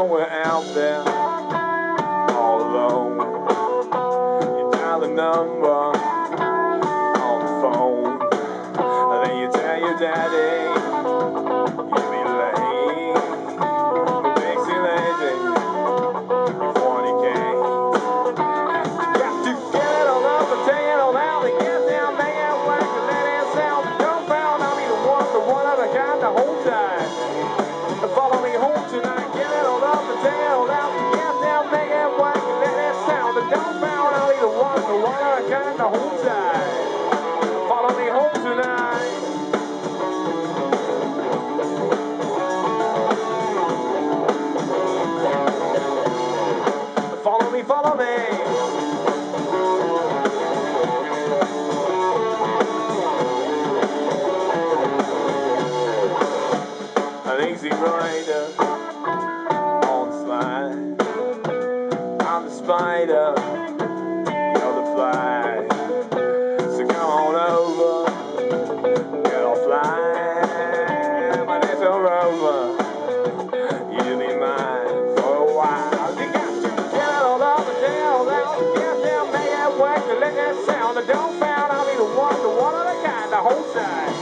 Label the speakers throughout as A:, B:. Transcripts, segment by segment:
A: nowhere out there, all alone. You dial a number on the phone, and then you tell your daddy whole time. Follow me home tonight. Follow me, follow me. An easy rider on slide. I'm the spider, you're the fly. Make it let that sound. The don't found, I'll the one, the one of the kind, the whole side.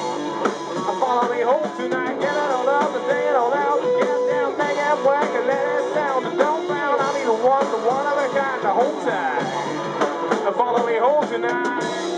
A: Follow me home tonight, get it all up and take it all out. Get down, make it work, and let it sound. The don't found, I'll the one, the one of a kind, the whole time. Follow me home tonight.